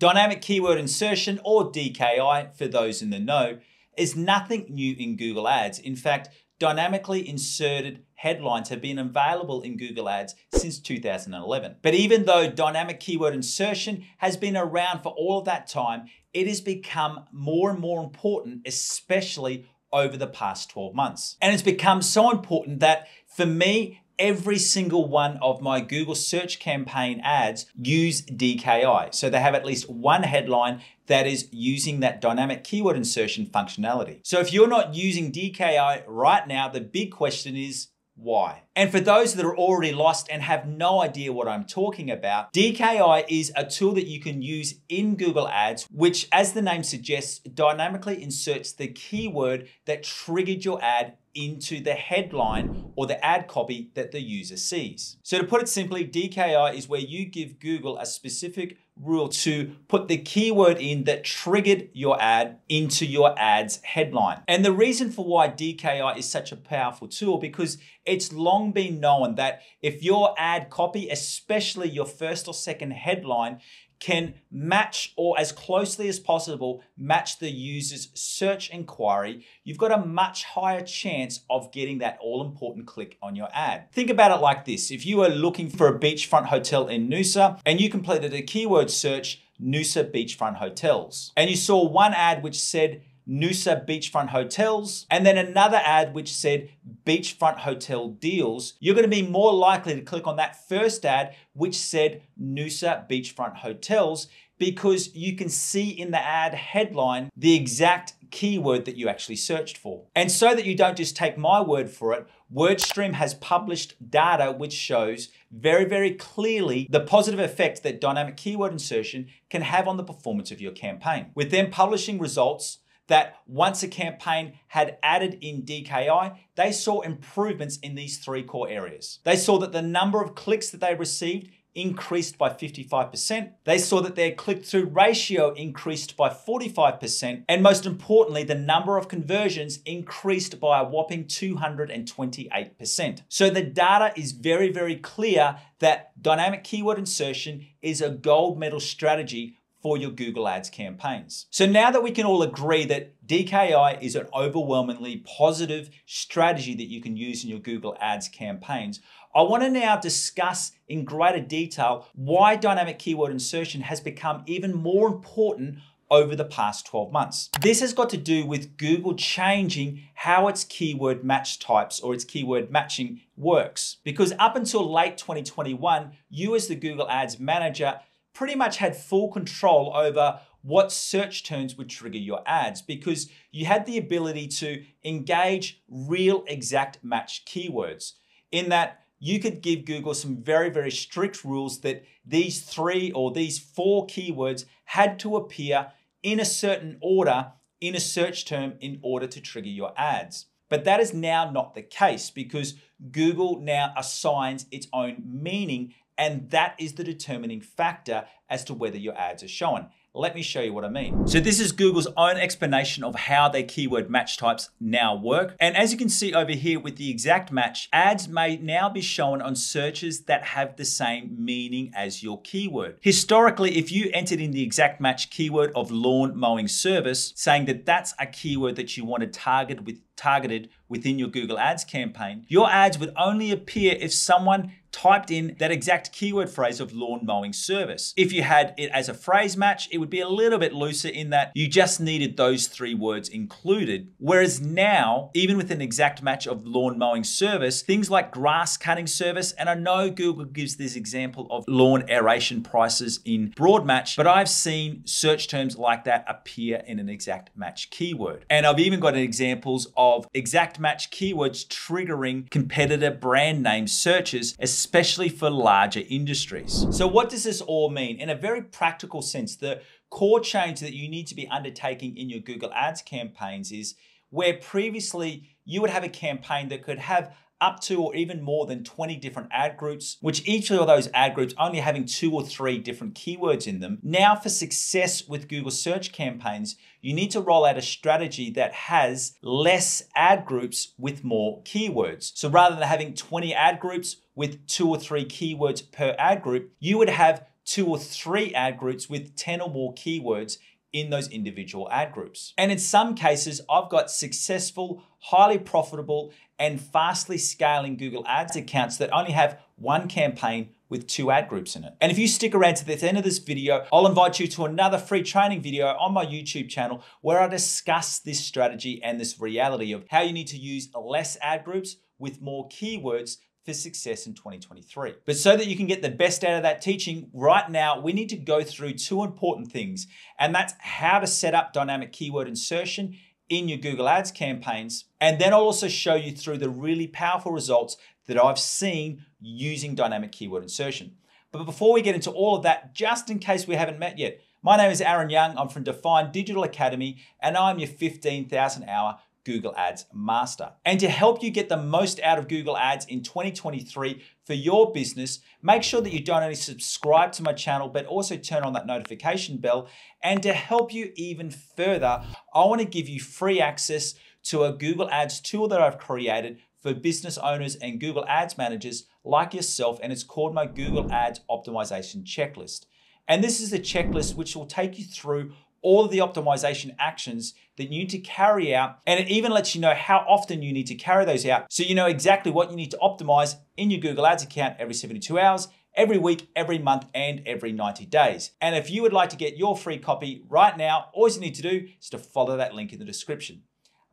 Dynamic keyword insertion, or DKI for those in the know, is nothing new in Google Ads. In fact, dynamically inserted headlines have been available in Google Ads since 2011. But even though dynamic keyword insertion has been around for all of that time, it has become more and more important, especially over the past 12 months. And it's become so important that for me, every single one of my Google search campaign ads use DKI. So they have at least one headline that is using that dynamic keyword insertion functionality. So if you're not using DKI right now, the big question is, why. And for those that are already lost and have no idea what I'm talking about, DKI is a tool that you can use in Google Ads, which, as the name suggests, dynamically inserts the keyword that triggered your ad into the headline or the ad copy that the user sees. So to put it simply, DKI is where you give Google a specific rule to put the keyword in that triggered your ad into your ad's headline. And the reason for why DKI is such a powerful tool because it's long been known that if your ad copy, especially your first or second headline, can match or as closely as possible match the user's search inquiry, you've got a much higher chance of getting that all important click on your ad. Think about it like this. If you are looking for a beachfront hotel in Noosa and you completed a keyword search, Noosa beachfront hotels, and you saw one ad which said Noosa beachfront hotels, and then another ad which said beachfront hotel deals, you're going to be more likely to click on that first ad which said Noosa beachfront hotels because you can see in the ad headline the exact keyword that you actually searched for. And so that you don't just take my word for it, WordStream has published data which shows very, very clearly the positive effect that dynamic keyword insertion can have on the performance of your campaign. With them publishing results, that once a campaign had added in DKI, they saw improvements in these three core areas. They saw that the number of clicks that they received increased by 55%. They saw that their click through ratio increased by 45%. And most importantly, the number of conversions increased by a whopping 228%. So the data is very, very clear that dynamic keyword insertion is a gold medal strategy for your Google Ads campaigns. So now that we can all agree that DKI is an overwhelmingly positive strategy that you can use in your Google Ads campaigns, I want to now discuss in greater detail why dynamic keyword insertion has become even more important over the past 12 months. This has got to do with Google changing how its keyword match types or its keyword matching works. Because up until late 2021, you as the Google Ads manager pretty much had full control over what search terms would trigger your ads because you had the ability to engage real exact match keywords in that you could give Google some very, very strict rules that these three or these four keywords had to appear in a certain order in a search term in order to trigger your ads. But that is now not the case because Google now assigns its own meaning and that is the determining factor as to whether your ads are shown. Let me show you what I mean. So this is Google's own explanation of how their keyword match types now work. And as you can see over here with the exact match, ads may now be shown on searches that have the same meaning as your keyword. Historically, if you entered in the exact match keyword of lawn mowing service, saying that that's a keyword that you want to target with targeted within your Google Ads campaign, your ads would only appear if someone typed in that exact keyword phrase of lawn mowing service. If you had it as a phrase match, it would be a little bit looser in that you just needed those three words included. Whereas now, even with an exact match of lawn mowing service, things like grass cutting service, and I know Google gives this example of lawn aeration prices in broad match, but I've seen search terms like that appear in an exact match keyword. And I've even got examples of exact match keywords triggering competitor brand name searches, especially for larger industries. So what does this all mean? In a very practical sense, the core change that you need to be undertaking in your Google Ads campaigns is where previously you would have a campaign that could have up to or even more than 20 different ad groups, which each of those ad groups only having two or three different keywords in them. Now for success with Google search campaigns, you need to roll out a strategy that has less ad groups with more keywords. So rather than having 20 ad groups with two or three keywords per ad group, you would have two or three ad groups with 10 or more keywords in those individual ad groups. And in some cases, I've got successful, highly profitable, and fastly scaling Google Ads accounts that only have one campaign with two ad groups in it. And if you stick around to the end of this video, I'll invite you to another free training video on my YouTube channel where I discuss this strategy and this reality of how you need to use less ad groups with more keywords for success in 2023. But so that you can get the best out of that teaching, right now we need to go through two important things, and that's how to set up dynamic keyword insertion in your Google Ads campaigns. And then I'll also show you through the really powerful results that I've seen using dynamic keyword insertion. But before we get into all of that, just in case we haven't met yet, my name is Aaron Young. I'm from Define Digital Academy, and I'm your 15,000 hour Google Ads Master. And to help you get the most out of Google Ads in 2023 for your business, make sure that you don't only subscribe to my channel, but also turn on that notification bell. And to help you even further, I want to give you free access to a Google Ads tool that I've created for business owners and Google Ads managers like yourself, and it's called my Google Ads Optimization Checklist. And this is a checklist which will take you through all of the optimization actions that you need to carry out. And it even lets you know how often you need to carry those out. So you know exactly what you need to optimize in your Google Ads account every 72 hours, every week, every month, and every 90 days. And if you would like to get your free copy right now, all you need to do is to follow that link in the description.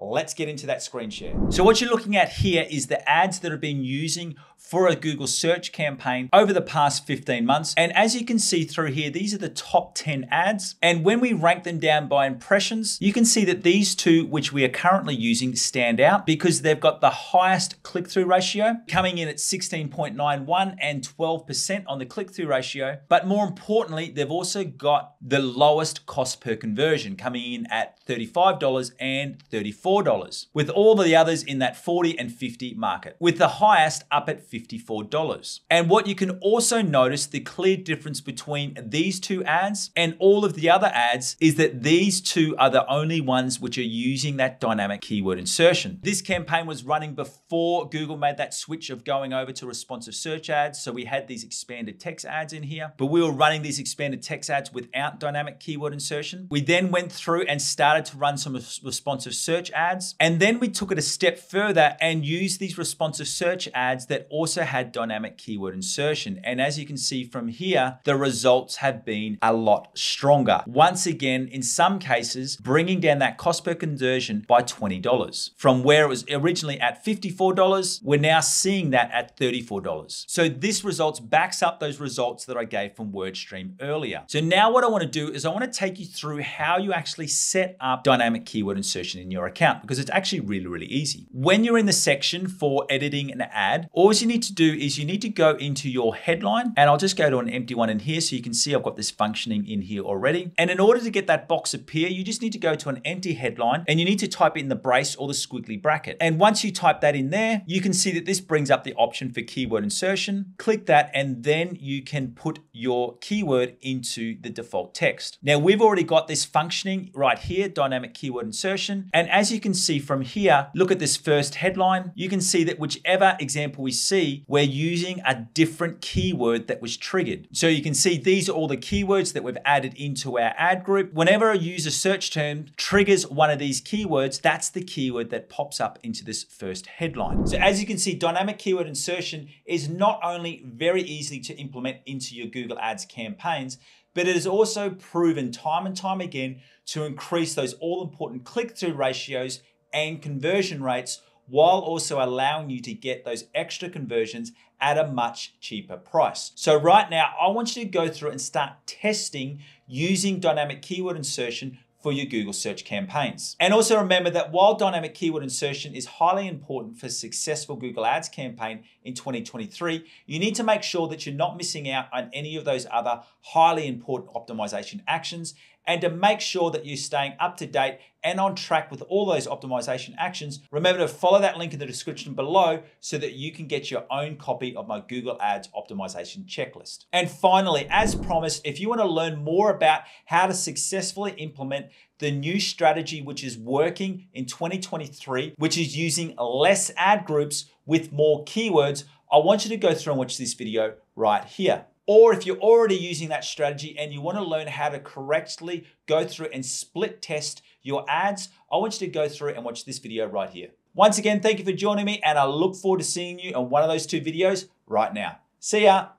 Let's get into that screen share. So what you're looking at here is the ads that have been using for a Google search campaign over the past 15 months. And as you can see through here, these are the top 10 ads. And when we rank them down by impressions, you can see that these two, which we are currently using, stand out because they've got the highest click-through ratio, coming in at 16.91 and 12% on the click-through ratio. But more importantly, they've also got the lowest cost per conversion, coming in at $35 and $34, with all the others in that 40 and 50 market, with the highest up at $54. And what you can also notice the clear difference between these two ads and all of the other ads is that these two are the only ones which are using that dynamic keyword insertion. This campaign was running before Google made that switch of going over to responsive search ads. So we had these expanded text ads in here, but we were running these expanded text ads without dynamic keyword insertion. We then went through and started to run some responsive search ads. And then we took it a step further and used these responsive search ads that also had dynamic keyword insertion. And as you can see from here, the results have been a lot stronger. Once again, in some cases, bringing down that cost per conversion by $20. From where it was originally at $54, we're now seeing that at $34. So this results backs up those results that I gave from WordStream earlier. So now what I wanna do is I wanna take you through how you actually set up dynamic keyword insertion in your account because it's actually really, really easy. When you're in the section for editing an ad, all you need to do is you need to go into your headline and I'll just go to an empty one in here so you can see I've got this functioning in here already. And in order to get that box appear, you just need to go to an empty headline and you need to type in the brace or the squiggly bracket. And once you type that in there, you can see that this brings up the option for keyword insertion. Click that and then you can put your keyword into the default text. Now we've already got this functioning right here, dynamic keyword insertion. And as you can see from here, look at this first headline. You can see that whichever example we see, we're using a different keyword that was triggered. So you can see these are all the keywords that we've added into our ad group. Whenever a user search term triggers one of these keywords, that's the keyword that pops up into this first headline. So as you can see, dynamic keyword insertion is not only very easy to implement into your Google Ads campaigns, but it is also proven time and time again to increase those all important click through ratios and conversion rates while also allowing you to get those extra conversions at a much cheaper price. So right now, I want you to go through and start testing using dynamic keyword insertion for your Google search campaigns. And also remember that while dynamic keyword insertion is highly important for successful Google Ads campaign in 2023, you need to make sure that you're not missing out on any of those other highly important optimization actions and to make sure that you're staying up to date and on track with all those optimization actions, remember to follow that link in the description below so that you can get your own copy of my Google Ads optimization checklist. And finally, as promised, if you want to learn more about how to successfully implement the new strategy which is working in 2023, which is using less ad groups with more keywords, I want you to go through and watch this video right here. Or if you're already using that strategy and you want to learn how to correctly go through and split test your ads, I want you to go through and watch this video right here. Once again, thank you for joining me and I look forward to seeing you on one of those two videos right now. See ya.